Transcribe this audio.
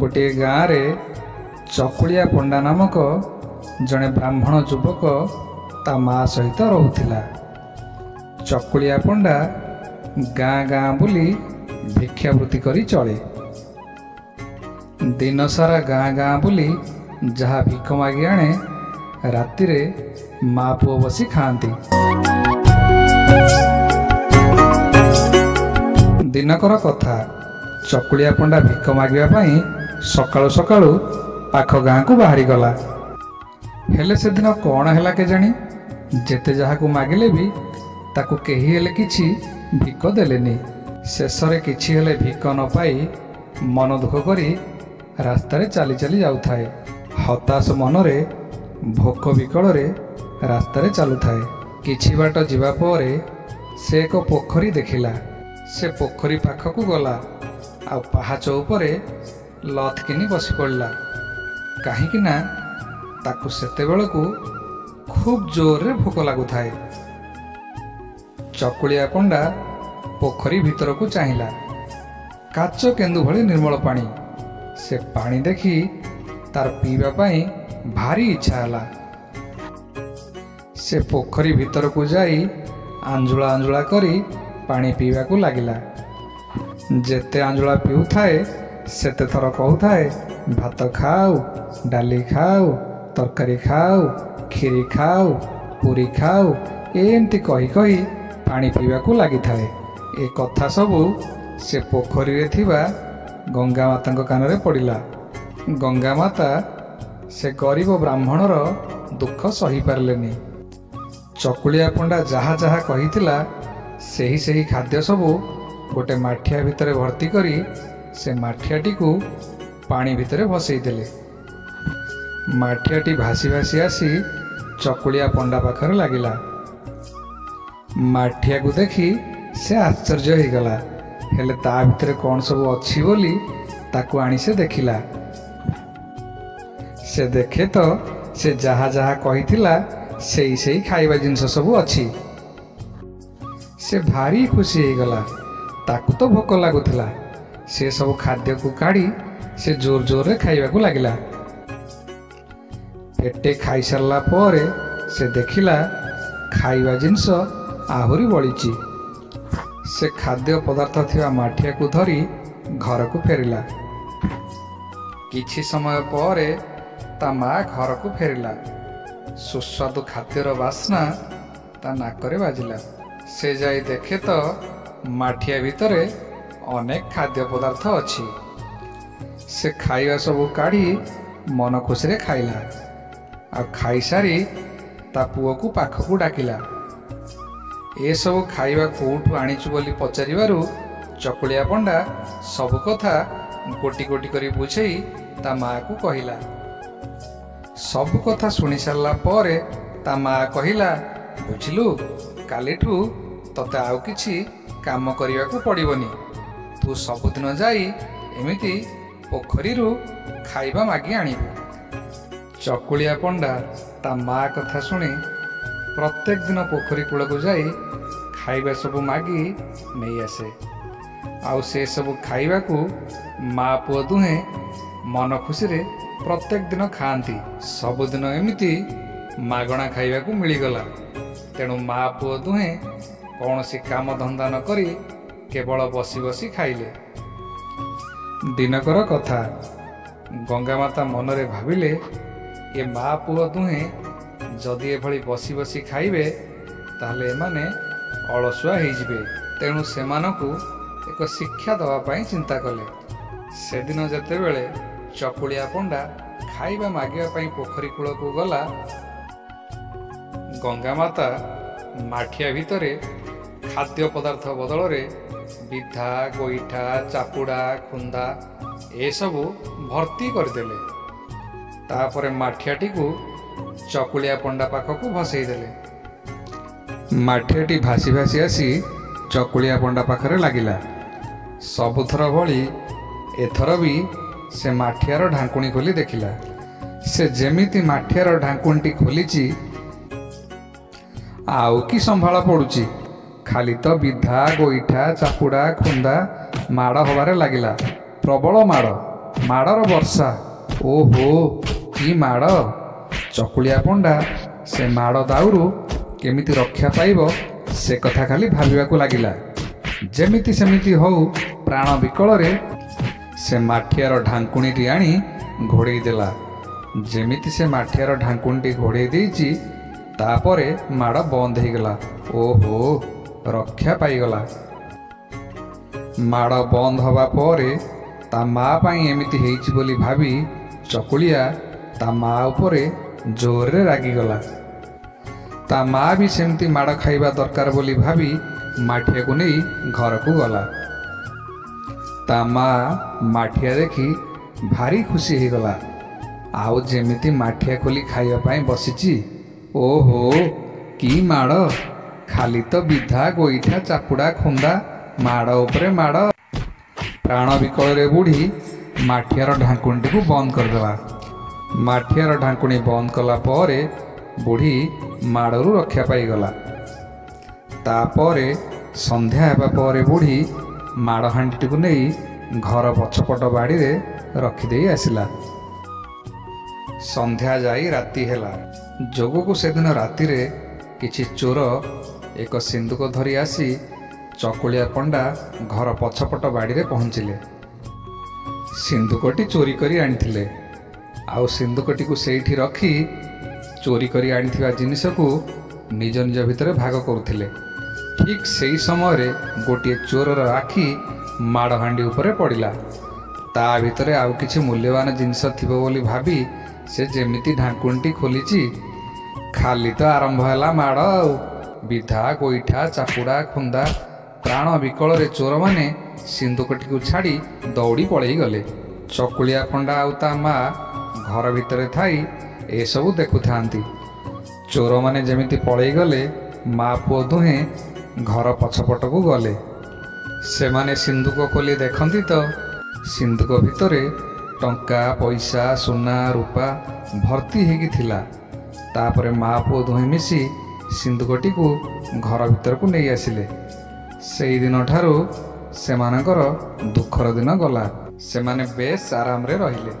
ଗୋଟିଏ ଗାଁରେ ଚକୁଳିଆ ପଣ୍ଡା ନାମକ ଜଣେ ବ୍ରାହ୍ମଣ ଯୁବକ ତା ମା ସହିତ ରହୁଥିଲା। ଚକୁଳିଆ ପଣ୍ଡା ଗାଁ ଗାଁ ବୁଲି ଭିକ୍ଷାବୃତ୍ତି କରି ଚଳେ। ଦିନସାରା ଗାଁ ଗାଁ ବୁଲି ଯାହା ଭିକ ମାଗି ଆଣେ ରାତିରେ ମା ପୁଅ ବସି ଖାଆନ୍ତି। ଦିନକର କଥା ଚକୁଳିଆ ପଣ୍ଡା ଭିକ ମାଗିବା ପାଇଁ ସକାଳୁ ସକାଳୁ ପାଖ ଗାଁକୁ ବାହାରିଗଲା। ହେଲେ ସେଦିନ କ'ଣ ହେଲା କେଜାଣି? ଯେତେ ଯାହାକୁ ମାଗିଲେ ବି ତାକୁ କେହି ହେଲେ କିଛି ଭିକ ଦେଲେନି। ଶେଷରେ କିଛି ହେଲେ ଭିକ ନ ପାଇ ମନ ଦୁଃଖ କରି ରାସ୍ତାରେ ଚାଲି ଚାଲି ଯାଉଥାଏ। ହତାଶ ମନରେ ଭୋକ ବିକଳରେ ରାସ୍ତାରେ ଚାଲୁଥାଏ। କିଛି ବାଟ ଯିବା ପରେ ସେ ଏକ ପୋଖରୀ ଦେଖିଲା। ସେ ପୋଖରୀ ପାଖକୁ ଗଲା। ଆଉ ପାହାଚ ଉପରେ ଲଥ୍ କିନି ବସି ପଡ଼ିଲା କାହିଁକି ନା ତାକୁ ସେତେବେଳକୁ ଖୁବ୍ ଜୋରରେ ଭୋକ ଲାଗୁଥାଏ। ଚକୁଳିଆ ପଣ୍ଡା ପୋଖରୀ ଭିତରକୁ ଚାହିଁଲା। କାଚ କେନ୍ଦୁ ଭଳି ନିର୍ମଳ ପାଣି। ସେ ପାଣି ଦେଖି ତାର ପିଇବା ପାଇଁ ଭାରି ଇଚ୍ଛା ହେଲା। ସେ ପୋଖରୀ ଭିତରକୁ ଯାଇ ଆଞ୍ଜୁଳା ଆଞ୍ଜୁଳା କରି ପାଣି ପିଇବାକୁ ଲାଗିଲା। ଯେତେ ଆଞ୍ଜୁଳା ପିଉଥାଏ ସେତେ ଥର କହୁଥାଏ ଭାତ ଖାଉ ଡାଲି ଖାଉ ତରକାରୀ ଖାଉ କ୍ଷୀରି ଖାଉ ପୁରୀ ଖାଉ ଏମିତି କହି କହି ପାଣି ପିଇବାକୁ ଲାଗିଥାଏ। ଏ କଥା ସବୁ ସେ ପୋଖରୀରେ ଥିବା ଗଙ୍ଗା ମାତାଙ୍କ କାନରେ ପଡ଼ିଲା। ଗଙ୍ଗା ମାତା ସେ ଗରିବ ବ୍ରାହ୍ମଣର ଦୁଃଖ ସହିପାରିଲେନି। ଚକୁଳିଆ ପଣ୍ଡା ଯାହା ଯାହା କହିଥିଲା ସେହି ସେହି ଖାଦ୍ୟ ସବୁ ଗୋଟେ ମାଠିଆ ଭିତରେ ଭର୍ତ୍ତି କରି ସେ ମାଠିଆଟିକୁ ପାଣି ଭିତରେ ଭସେଇ ଦେଲେ ମାଠିଆଟି ଭାସି ଭାସି ଆସି ଚକୁଳିଆ ପଣ୍ଡା ପାଖରେ ଲାଗିଲା। ମାଠିଆକୁ ଦେଖି ସେ ଆଶ୍ଚର୍ଯ୍ୟ ହେଇଗଲା। ହେଲେ ତା ଭିତରେ କ'ଣ ସବୁ ଅଛି ବୋଲି ତାକୁ ଆଣି ସେ ଦେଖିଲା। ସେ ଦେଖେ ତ ସେ ଯାହା ଯାହା କହିଥିଲା ସେଇ ସେଇ ଖାଇବା ଜିନିଷ ସବୁ ଅଛି। ସେ ଭାରି ଖୁସି ହେଇଗଲା। ତାକୁ ତ ଭୋକ ଲାଗୁଥିଲା। ସେ ସବୁ ଖାଦ୍ୟକୁ କାଢ଼ି ସେ ଜୋର ଜୋରରେ ଖାଇବାକୁ ଲାଗିଲା। ପେଟେ ଖାଇସାରିଲା ପରେ ସେ ଦେଖିଲା ଖାଇବା ଜିନିଷ ଆହୁରି ବଳିଛି ସେ ଖାଦ୍ୟ ପଦାର୍ଥ ଥିବା ମାଠିଆକୁ ଧରି ଘରକୁ ଫେରିଲା। କିଛି ସମୟ ପରେ ତା ମା ଘରକୁ ଫେରିଲା। ସୁସ୍ୱାଦୁ ଖାଦ୍ୟର ବାସ୍ନା ତା ନାକରେ ବାଜିଲା। ସେ ଯାଇ ଦେଖେ ତ ମାଠିଆ ଭିତରେ ଅନେକ ଖାଦ୍ୟ ପଦାର୍ଥ ଅଛି। ସେ ଖାଇବା ସବୁ କାଢ଼ି ମନ ଖୁସିରେ ଖାଇଲା। ଆଉ ଖାଇସାରି ତା ପୁଅକୁ ପାଖକୁ ଡାକିଲା। ଏସବୁ ଖାଇବା କେଉଁଠୁ ଆଣିଛୁ ବୋଲି ପଚାରିବାରୁ ଚକୁଳିଆ ପଣ୍ଡା ସବୁ କଥା ଗୋଟି ଗୋଟି କରି ବୁଝେଇ ତା ମାଆକୁ କହିଲା। ସବୁ କଥା ଶୁଣି ସାରିଲା ପରେ ତା ମାଆ କହିଲା ବୁଝିଲୁ କାଲିଠୁ ତତେ ଆଉ କିଛି କାମ କରିବାକୁ ପଡ଼ିବନି। ତୁ ସବୁଦିନ ଯାଇ ଏମିତି ପୋଖରୀରୁ ଖାଇବା ମାଗି ଆଣିବୁ। ଚକୁଳିଆ ପଣ୍ଡା ତା ମା କଥା ଶୁଣି ପ୍ରତ୍ୟେକ ଦିନ ପୋଖରୀ କୂଳକୁ ଯାଇ ଖାଇବା ସବୁ ମାଗି ନେଇ ଆସେ। ଆଉ ସେ ସବୁ ଖାଇବାକୁ ମା ପୁଅ ଦୁହେଁ ମନ ଖୁସିରେ ପ୍ରତ୍ୟେକ ଦିନ ଖାଆନ୍ତି। ସବୁଦିନ ଏମିତି ମାଗଣା ଖାଇବାକୁ ମିଳିଗଲା। ତେଣୁ ମା ପୁଅ ଦୁହେଁ କୌଣସି କାମ ଧନ୍ଦା ନ କରି କେବଳ ବସି ବସି ଖାଇଲେ। ଦିନକର କଥା ଗଙ୍ଗାମାତା ମନରେ ଭାବିଲେ ଏ ମା ପୁଅ ଦୁହେଁ ଯଦି ଏଭଳି ବସି ବସି ଖାଇବେ ତାହେଲେ ଏମାନେ ଅଳସୁଆ ହେଇଯିବେ। ତେଣୁ ସେମାନଙ୍କୁ ଏକ ଶିକ୍ଷା ଦେବା ପାଇଁ ଚିନ୍ତା କଲେ। ସେଦିନ ଯେତେବେଳେ ଚକୁଳିଆ ପଣ୍ଡା ଖାଇବା ମାଗିବା ପାଇଁ ପୋଖରୀ କୂଳକୁ ଗଲା ଗଙ୍ଗାମାତା ମାଠିଆ ଭିତରେ ଖାଦ୍ୟ ପଦାର୍ଥ ବଦଳରେ ବିଧା ଗୋଇଠା ଚାପୁଡ଼ା ଖୁନ୍ଦା ଏସବୁ ଭର୍ତ୍ତି କରିଦେଲେ। ତାପରେ ମାଠିଆଟିକୁ ଚକୁଳିଆ ପଣ୍ଡା ପାଖକୁ ଭସେଇ ଦେଲେ ମାଠିଆଟି ଭାସି ଭାସି ଆସି ଚକୁଳିଆ ପଣ୍ଡା ପାଖରେ ଲାଗିଲା। ସବୁଥର ଭଳି ଏଥର ବି ସେ ମାଠିଆର ଢାଙ୍କୁଣୀ ଖୋଲି ଦେଖିଲା। ସେ ଯେମିତି ମାଠିଆର ଢାଙ୍କୁଣୀଟି ଖୋଲିଛି ଆଉ କି ସମ୍ଭାଳ ପଡ଼ୁଛି ଖାଲି ତ ବିଧା ଗୋଇଠା ଚାପୁଡ଼ା ଖୁନ୍ଦା ମାଡ଼ ହବାରେ ଲାଗିଲା। ପ୍ରବଳ ମାଡ଼ ମାଡ଼ର ବର୍ଷା। ଓହୋ କି ମାଡ଼? ଚକୁଳିଆ ପଣ୍ଡା ସେ ମାଡ଼ ଦାଉରୁ କେମିତି ରକ୍ଷା ପାଇବ ସେ କଥା ଖାଲି ଭାବିବାକୁ ଲାଗିଲା। ଯେମିତି ସେମିତି ହଉ ପ୍ରାଣ ବିକଳରେ ସେ ମାଠିଆର ଢାଙ୍କୁଣୀଟି ଆଣି ଘୋଡ଼େଇ ଦେଲା। ଯେମିତି ସେ ମାଠିଆର ଢାଙ୍କୁଣୀଟି ଘୋଡ଼େଇ ଦେଇଛି ତାପରେ ମାଡ଼ ବନ୍ଦ ହେଇଗଲା। ଓହୋ ରକ୍ଷା ପାଇଗଲା। ମାଡ଼ ବନ୍ଦ ହେବା ପରେ ତା ମା ପାଇଁ ଏମିତି ହେଇଛି ବୋଲି ଭାବି ଚକୁଳିଆ ତା ମା ଉପରେ ଜୋରରେ ରାଗିଗଲା। ତା ମା ବି ସେମିତି ମାଡ଼ ଖାଇବା ଦରକାର ବୋଲି ଭାବି ମାଠିଆକୁ ନେଇ ଘରକୁ ଗଲା। ତା ମା ମାଠିଆ ଦେଖି ଭାରି ଖୁସି ହେଇଗଲା। ଆଉ ଯେମିତି ମାଠିଆ ଖୋଲି ଖାଇବା ପାଇଁ ବସିଛି ଓହୋ କି ମାଡ଼! ଖାଲି ତ ବିଧା ଗୋଇଠା ଚାପୁଡ଼ା ଖୁନ୍ଦା ମାଡ଼ ଉପରେ ମାଡ଼। ପ୍ରାଣ ବିକଳରେ ବୁଢ଼ୀ ମାଠିଆର ଢାଙ୍କୁଣୀଟିକୁ ବନ୍ଦ କରିଦେଲା। ମାଠିଆର ଢାଙ୍କୁଣୀ ବନ୍ଦ କଲା ପରେ ବୁଢ଼ୀ ମାଡ଼ରୁ ରକ୍ଷା ପାଇଗଲା। ତାପରେ ସନ୍ଧ୍ୟା ହେବା ପରେ ବୁଢ଼ୀ ମାଡ଼ ହାଣ୍ଡିଟିକୁ ନେଇ ଘର ପଛପଟ ବାଡ଼ିରେ ରଖିଦେଇ ଆସିଲା। ସନ୍ଧ୍ୟା ଯାଇ ରାତି ହେଲା। ଯୋଗକୁ ସେଦିନ ରାତିରେ କିଛି ଚୋର ଏକ ସିନ୍ଦୁକ ଧରି ଆସି ଚକୁଳିଆ ପଣ୍ଡା ଘର ପଛପଟ ବାଡ଼ିରେ ପହଞ୍ଚିଲେ। ସିନ୍ଦୁକଟି ଚୋରି କରି ଆଣିଥିଲେ। ଆଉ ସିନ୍ଦୁକଟିକୁ ସେଇଠି ରଖି ଚୋରି କରି ଆଣିଥିବା ଜିନିଷକୁ ନିଜ ନିଜ ଭିତରେ ଭାଗ କରୁଥିଲେ। ଠିକ୍ ସେହି ସମୟରେ ଗୋଟିଏ ଚୋରର ଆଖି ମାଡ଼ହାଣ୍ଡି ଉପରେ ପଡ଼ିଲା। ତା ଭିତରେ ଆଉ କିଛି ମୂଲ୍ୟବାନ ଜିନିଷ ଥିବ ବୋଲି ଭାବି ସେ ଯେମିତି ଢାଙ୍କୁଣୀଟି ଖୋଲିଛି ଖାଲି ତ ଆରମ୍ଭ ହେଲା ମାଡ଼ ଆଉ। ବିଧା ଗୋଇଠା ଚାପୁଡ଼ା ଖୁନ୍ଦା ପ୍ରାଣ ବିକଳରେ ଚୋରମାନେ ସିନ୍ଦୁକଟିକୁ ଛାଡ଼ି ଦୌଡ଼ି ପଳେଇ ଗଲେ। ଚକୁଳିଆ ପଣ୍ଡା ଆଉ ତା ମା ଘର ଭିତରେ ଥାଇ ଏସବୁ ଦେଖୁଥାନ୍ତି। ଚୋରମାନେ ଯେମିତି ପଳେଇ ଗଲେ ମା ପୁଅ ଦୁହେଁ ଘର ପଛପଟକୁ ଗଲେ। ସେମାନେ ସିନ୍ଦୁକ ଖୋଲି ଦେଖନ୍ତି ତ ସିନ୍ଦୁକ ଭିତରେ ଟଙ୍କା ପଇସା ସୁନା ରୂପା ଭର୍ତ୍ତି ହେଇକି ଥିଲା। ତାପରେ ମା ପୁଅ ଦୁହେଁ ମିଶି ସିନ୍ଦୁକଟିକୁ ଘର ଭିତରକୁ ନେଇ ଆସିଲେ ସେଇଦିନ ଠାରୁ ସେମାନଙ୍କର ଦୁଃଖର ଦିନ ଗଲା ସେମାନେ ବେଶ ଆରାମରେ ରହିଲେ